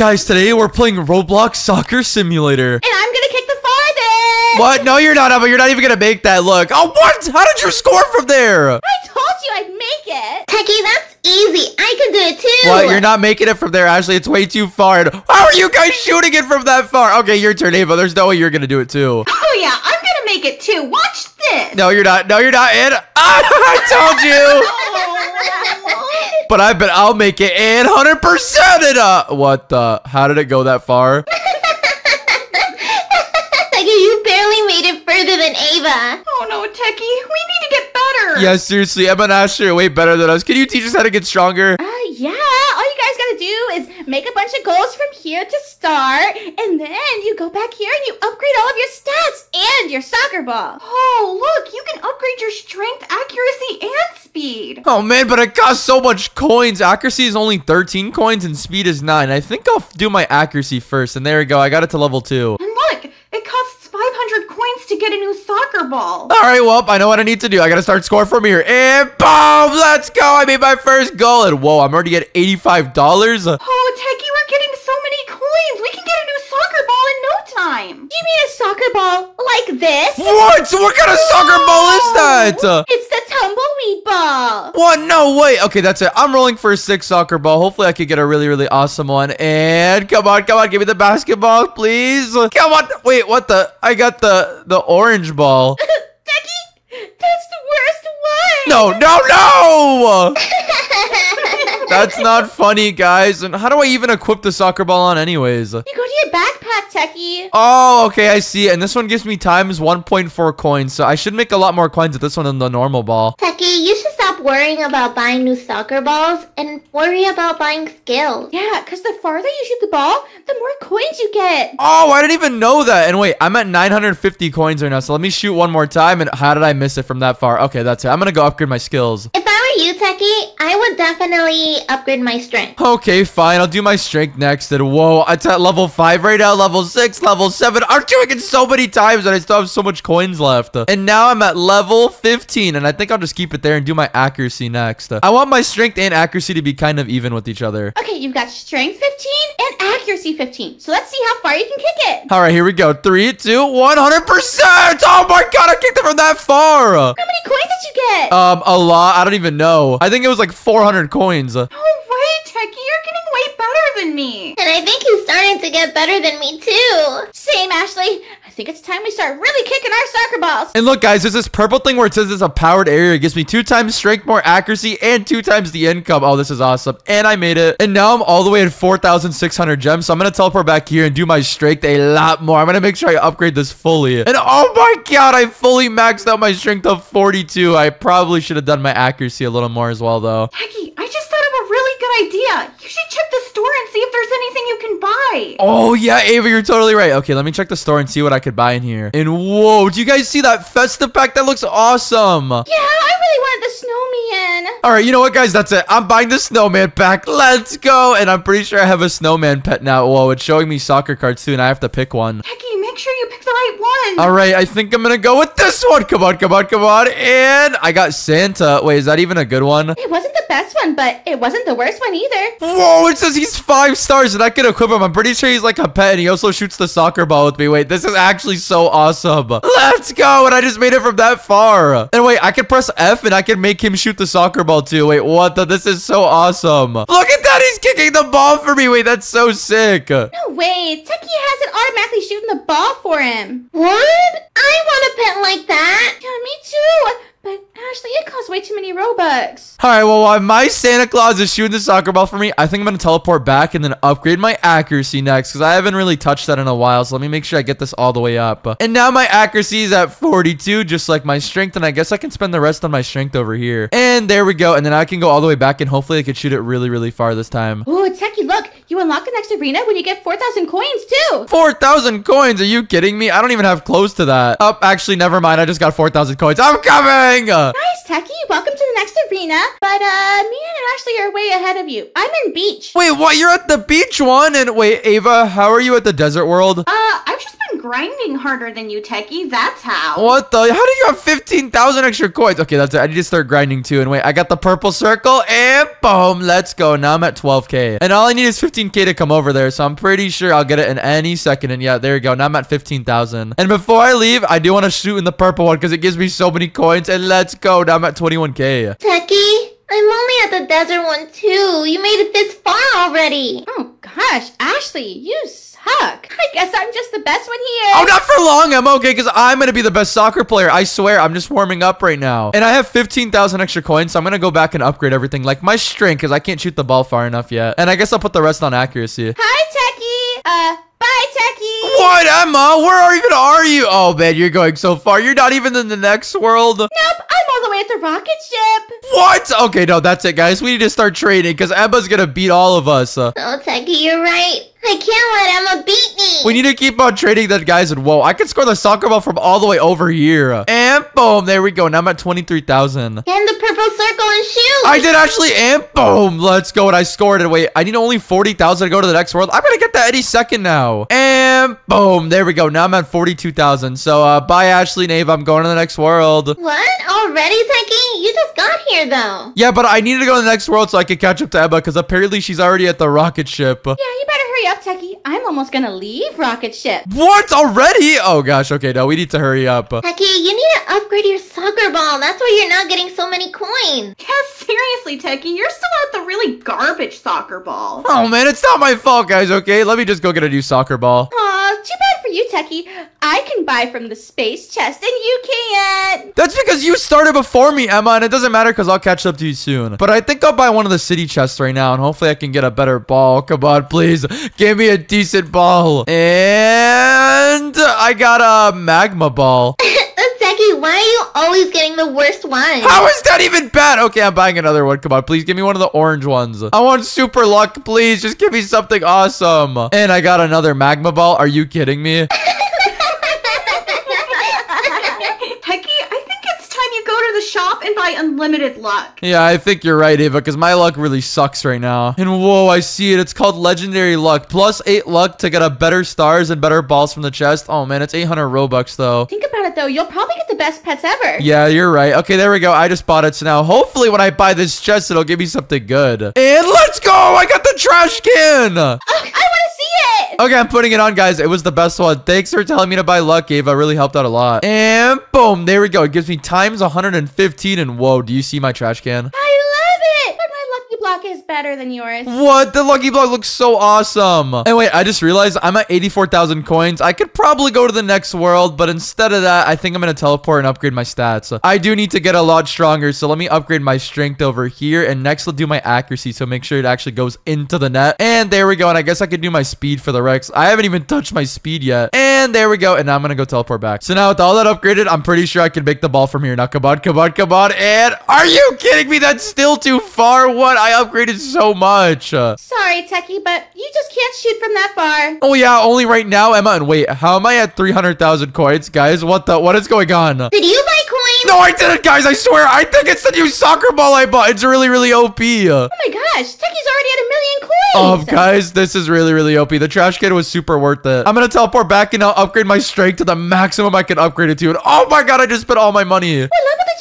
Guys, today we're playing Roblox Soccer Simulator. And I'm gonna kick the farthest. What? No, you're not, Emma. You're not even gonna make that look. Oh, what? How did you score from there? I told you I'd make it. Techy, that's easy. I can do it too. What? You're not making it from there, Ashley. It's way too far. And how are you guys shooting it from that far? Okay, your turn, Ava. There's no way you're gonna do it too. Oh yeah, I'm gonna make it too. Watch this. No, you're not. No, you're not. And ah, I told you. But I bet I'll make it in 100% it up. What the? How did it go that far? Techy, you barely made it further than Ava. Oh no, Techy, we need to get better. Yeah, seriously. Emma and Ashley are way better than us. Can you teach us how to get stronger? Uh, yeah. All you guys gotta do is make a bunch of goals from here to start, and then you go back here and you upgrade all of your stats and your soccer ball. Oh, look, you can upgrade your strength, accuracy, and speed. Oh man, but it costs so much coins. Accuracy is only 13 coins and speed is 9. I think I'll do my accuracy first. And there we go. I got it to level 2. And look, it costs 500 coins to get a new soccer ball. All right, well, I know what I need to do. I got to start scoring from here. And boom, let's go. I made my first goal. And whoa, I'm already at $85. Oh, Techy, we're getting so many coins. We can get a new soccer ball in no time. You mean a soccer ball like this? What? What kind of soccer ball is that? It's the tumbleweed ball. What? No way. Okay, that's it. I'm rolling for a six soccer ball. Hopefully, I could get a really, really awesome one. And come on, come on, give me the basketball, please. Come on. Wait, what the? I got the the orange ball. Techy, that's the worst one. No, no, no! That's not funny, guys. And how do I even equip the soccer ball on, anyways? You go to your backpack, Techy. Oh, okay, I see. And this one gives me times 1.4 coins, so I should make a lot more coins with this one than the normal ball. Techy, you should stop worrying about buying new soccer balls and worry about buying skills. Yeah, because the farther you shoot the ball, the more coins you get. Oh, I didn't even know that. And wait, I'm at 950 coins right now, so let me shoot one more time. And how did I miss it from that far? Okay, that's it. I'm gonna go upgrade my skills. If I were you, Techy, I would definitely upgrade my strength. Okay, fine. I'll do my strength next. And whoa, it's at level 5 right now, level 6, level 7. I'm doing it so many times and I still have so much coins left. And now I'm at level 15. And I think I'll just keep it there and do my accuracy next. I want my strength and accuracy to be kind of even with each other. Okay, you've got strength 15 and accuracy 15. So let's see how far you can kick it. All right, here we go. Three, two, 100%. Oh my God, I kicked it from that far. How many coins did you get? Um, a lot. I don't even know. I think it was like 400 coins. no way, Techy. You're getting way better than me. And I think he's starting to get better than me too. Same, Ashley. I think it's time we start really kicking our soccer balls. And look, guys, there's this purple thing where it says it's a powered area. It gives me two times strength, more accuracy, and two times the income. Oh, this is awesome. And I made it. And now I'm all the way at 4,600 gems. So I'm going to teleport back here and do my strength a lot more. I'm going to make sure I upgrade this fully. And oh my god, I fully maxed out my strength of 42. I probably should have done my accuracy a little more as well, though. Techy, I just thought of a really good idea. You should check the store and see if there's can buy. Oh, yeah, Ava, you're totally right. Okay, let me check the store and see what I could buy in here. And whoa, do you guys see that Festa pack? That looks awesome. Yeah, I really wanted the snowman. All right, you know what, guys? That's it. I'm buying the snowman pack. Let's go. And I'm pretty sure I have a snowman pet now. Whoa, it's showing me soccer cards too, and I have to pick one make sure you pick the right one. All right, I think I'm going to go with this one. Come on, come on, come on. And I got Santa. Wait, is that even a good one? It wasn't the best one, but it wasn't the worst one either. Whoa, it says he's five stars and I can equip him. I'm pretty sure he's like a pet and he also shoots the soccer ball with me. Wait, this is actually so awesome. Let's go. And I just made it from that far. And wait, I can press F and I can make him shoot the soccer ball too. Wait, what the? This is so awesome. Look at that. He's kicking the ball for me. Wait, that's so sick. No way. Techy has it automatically shooting the ball for him. What? I want a pet like that. Yeah, me too. But Ashley, it costs way too many Robux. All right, well, while my Santa Claus is shooting the soccer ball for me, I think I'm going to teleport back and then upgrade my accuracy next because I haven't really touched that in a while. So let me make sure I get this all the way up. And now my accuracy is at 42, just like my strength. And I guess I can spend the rest on my strength over here. And there we go. And then I can go all the way back and hopefully I can shoot it really, really far this time. Ooh, Techy, look. You unlock the next arena when you get 4,000 coins, too. 4,000 coins? Are you kidding me? I don't even have close to that. Oh, actually, never mind. I just got 4,000 coins. I'm coming! Nice, Techy. Welcome to the next arena. But, uh, me and Ashley are way ahead of you. I'm in beach. Wait, what? You're at the beach one? And wait, Ava, how are you at the desert world? Uh, I've just been grinding harder than you, Techy. That's how. What the? How do you have 15,000 extra coins? Okay, that's it. I need to start grinding too. And wait, I got the purple circle and boom, let's go. Now I'm at 12k. And all I need is 15k to come over there. So I'm pretty sure I'll get it in any second. And yeah, there you go. Now I'm at 15,000. And before I leave, I do want to shoot in the purple one because it gives me so many coins. And let's go. Now I'm at 21k. Techy, I'm only at the desert one too. You made it this far already. Oh gosh, Ashley, you suck. I guess I'm just the best one here. Oh, not for long, I'm Okay, because I'm going to be the best soccer player. I swear. I'm just warming up right now. And I have 15,000 extra coins, so I'm going to go back and upgrade everything. Like my strength, because I can't shoot the ball far enough yet. And I guess I'll put the rest on accuracy. Hi, Techy. Uh, bye, Techy. What, Emma? Where are even are you? Oh, man, you're going so far. You're not even in the next world. Nope, I'm all the way at the rocket ship. What? Okay, no, that's it, guys. We need to start training because Emma's going to beat all of us. Oh, Techy, you're right. I can't let Emma beat me. we need to keep on trading that, guys. And whoa, I can score the soccer ball from all the way over here. And boom, there we go. Now I'm at 23,000. And the purple circle and shoot. I did actually, and boom, let's go. And I scored it. Wait, I need only 40,000 to go to the next world. I'm going to get that any second now. And boom, there we go. Now I'm at 42,000. So, uh, bye, Ashley and Ava. I'm going to the next world. What? Already, Techy? You just got here though. Yeah, but I needed to go to the next world so I could catch up to Emma because apparently she's already at the rocket ship. Yeah, you better hurry up, Techy. I'm almost gonna leave rocket ship. What? Already? Oh, gosh. Okay, no, we need to hurry up. Techy, you need to upgrade your soccer ball. That's why you're not getting so many coins. Yeah, seriously, Techy, you're still at the really garbage soccer ball. Oh, man, it's not my fault, guys, okay? Let me just go get a new soccer ball. Aw, too bad for you, Techy. I can buy from the space chest and you can't. That's because you started before me, Emma, and it doesn't matter because I'll catch up to you soon. But I think I'll buy one of the city chests right now, and hopefully I can get a better ball. Come on, please. Give me a decent ball. And I got a magma ball. Why are you always getting the worst one? How is that even bad? Okay, I'm buying another one. Come on, please give me one of the orange ones. I want super luck, please. Just give me something awesome. And I got another magma ball. Are you kidding me? Techy, I think it's time you go to the shop and buy unlimited luck. Yeah, I think you're right, Ava, because my luck really sucks right now. And whoa, I see it. It's called Legendary Luck. Plus 8 luck to get a better stars and better balls from the chest. Oh, man, it's 800 Robux, though. Think about it though, you'll probably get the best pets ever. Yeah, you're right. Okay, there we go. I just bought it. So now, hopefully, when I buy this chest, it'll give me something good. And let's go! I got the trash can! I want to see it. Okay, I'm putting it on, guys. It was the best one. Thanks for telling me to buy luck, Ava. Really helped out a lot. And boom, there we go. It gives me times 115. And whoa, do you see my trash can? I love is better than yours. What? The lucky block looks so awesome. And wait, I just realized I'm at 84,000 coins. I could probably go to the next world, but instead of that, I think I'm going to teleport and upgrade my stats. I do need to get a lot stronger, so let me upgrade my strength over here. And next, I'll do my accuracy, so make sure it actually goes into the net. And there we go. And I guess I could do my speed for the Rex. I haven't even touched my speed yet. And there we go. And now I'm going to go teleport back. So now with all that upgraded, I'm pretty sure I can make the ball from here. Now, come on, come on, come on. And are you kidding me? That's still too far. What? I upgraded so much. Uh, Sorry, Techy, but you just can't shoot from that far. Oh yeah, only right now, Emma. And wait, how am I at 300,000 coins, guys? What the? What is going on? Did you buy coins? No, I didn't, guys. I swear. I think it's the new soccer ball I bought. It's really, really OP. Oh my gosh, Techy's already at a million coins. Oh, guys, this is really, really OP. The trash can was super worth it. I'm gonna teleport back and I'll upgrade my strength to the maximum I can upgrade it to. And oh my god, I just spent all my money. what level did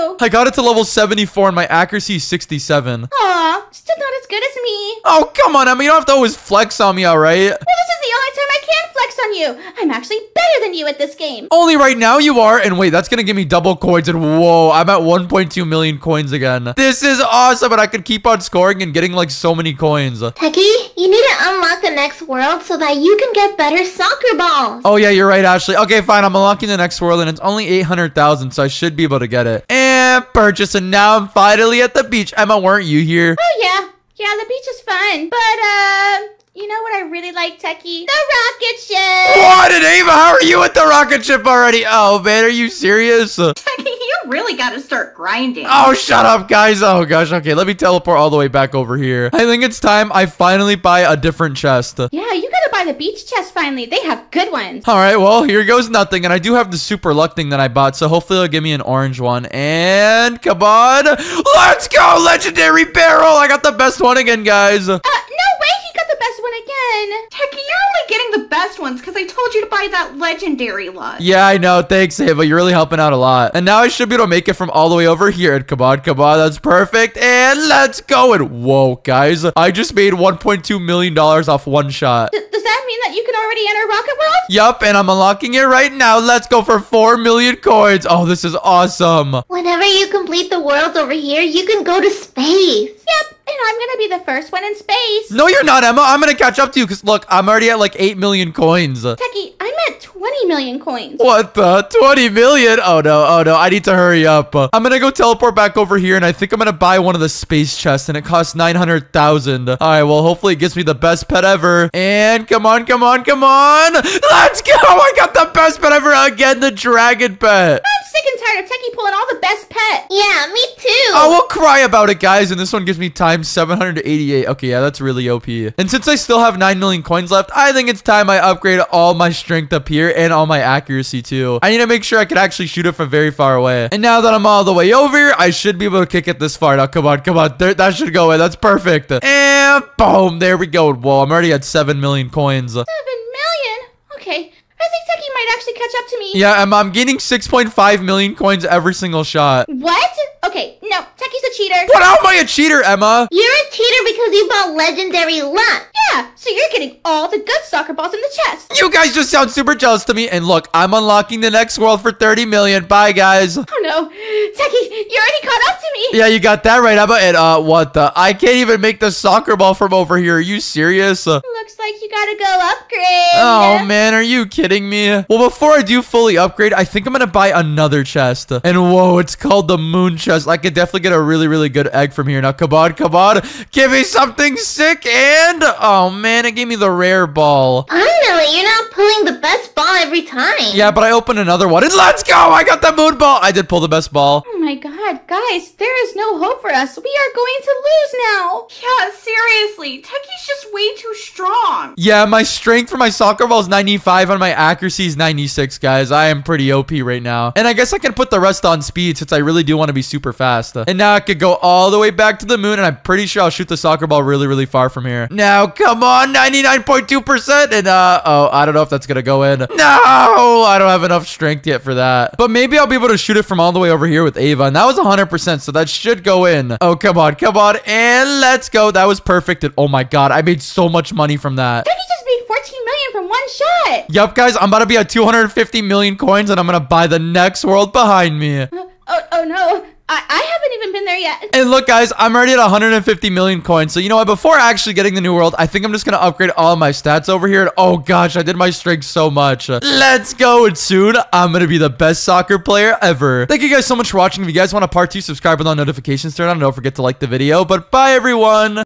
you get it to? I got it to level 74 and my accuracy is 67. Aw, still not as good as me. Oh, come on, Emma. You don't have to always flex on me, alright? Well, this is the only time I can flex on you. I'm actually better than you at this game. Only right now you are. And wait, that's going to give me double coins. And whoa, I'm at 1.2 million coins again. This is awesome. And I could keep on scoring and getting like so many coins. Techy, you need to unlock the next world so that you can get better soccer balls. Oh, yeah, you're right, Ashley. Okay, fine. I'm unlocking the next world and it's only 800,000. So I should be able to get it. And purchase. And now I'm finally at the beach. Emma, weren't you here? Oh yeah, yeah, the beach is fun. But uh, you know what I really like, Techy? The rocket ship. What? And Ava, how are you at the rocket ship already? Oh, man, are you serious? Techy, you really got to start grinding. Oh, shut up, guys. Oh, gosh. Okay, let me teleport all the way back over here. I think it's time I finally buy a different chest. Yeah, you gotta buy the beach chest finally. They have good ones. All right, well, here goes nothing. And I do have the super luck thing that I bought, so hopefully they'll give me an orange one. And come on. Let's go, legendary barrel. I got the best one again, guys. Uh, no way he got the best one again. Techy, you're only getting the best ones because I told you to buy that legendary luck. Yeah, I know. Thanks, Ava. You're really helping out a lot. And now I should be able to make it from all the way over here. And come on, come on. That's perfect. And let's go. And whoa, guys. I just made $1.2 million off one shot. D- does that mean that you can already enter Rocket World? Yup, and I'm unlocking it right now. Let's go for 4 million coins. Oh, this is awesome. Whenever you complete the worlds over here, you can go to space. Yep, and I'm gonna be the first one in space. No, you're not, Emma. I'm going to catch up to you because, look, I'm already at like 8 million coins. Techy, I'm at 20 million coins. What the? 20 million? Oh no, oh no, I need to hurry up. I'm gonna go teleport back over here and I think I'm gonna buy one of the space chests and it costs 900,000. All right, well, hopefully it gives me the best pet ever. And come on, come on, come on. Let's go. I got the best pet ever again, the dragon pet. I'm sick and tired of Techy pulling all the best pets. Yeah, me too. I will cry about it, guys. And this one gives me times 788. Okay, yeah, that's really OP. And since I still have 9 million coins left, I think it's time I upgrade all my strength up here and all my accuracy too. I need to make sure I can actually shoot it from very far away. And now that I'm all the way over here, I should be able to kick it this far. Now, come on, come on. There, that should go in. That's perfect. And boom, there we go. Whoa, I'm already at 7 million coins. Seven million? Okay, I think Techy might actually catch up to me. Yeah, I'm, I'm getting 6.5 million coins every single shot. What? Okay, no, Techy's a cheater. What? How am I a cheater, Emma? You're a cheater because you bought legendary luck. Yeah, so you're getting all the good soccer balls in the chest. You guys just sound super jealous to me. And look, I'm unlocking the next world for 30 million. Bye, guys. Oh no, Techy, you already caught up to me. Yeah, you got that right, Emma. And uh, what the? I can't even make the soccer ball from over here. Are you serious? Uh, Looks like you gotta go upgrade. oh man, are you kidding me? Well, before I do fully upgrade, I think I'm gonna buy another chest. And whoa, it's called the moon chest. I could definitely get a really, really good egg from here. Now, come on, come on, give me something sick. And oh man, it gave me the rare ball. Finally, you're not pulling the best ball every time. Yeah, but I opened another one. And let's go! I got the moon ball. I did pull the best ball. Oh my god, guys, there is no hope for us. We are going to lose now. Yeah, seriously, Techy's just way too strong. Yeah, my strength for my soccer ball is 95 and my accuracy is 96, guys. I am pretty OP right now. And I guess I can put the rest on speed since I really do want to be super fast. And now I could go all the way back to the moon and I'm pretty sure I'll shoot the soccer ball really, really far from here. Now, come on, 99.2%. And, uh, oh, I don't know if that's going to go in. No, I don't have enough strength yet for that. But maybe I'll be able to shoot it from all the way over here with Ava. And that was 100%, so that should go in. Oh, come on, come on. And let's go. That was perfect. And oh my God, I made so much money from that. Techy just made 14 million from one shot. Yup, guys, I'm about to be at 250 million coins, and I'm gonna buy the next world behind me. Oh, oh no, I, haven't even been there yet. And look, guys, I'm already at 150 million coins. So you know what? Before actually getting the new world, I think I'm just gonna upgrade all my stats over here. And oh gosh, I did my strength so much. Let's go, and soon I'm gonna be the best soccer player ever. Thank you guys so much for watching. If you guys want a part two, subscribe with all notifications turned on. Don't forget to like the video. But bye, everyone.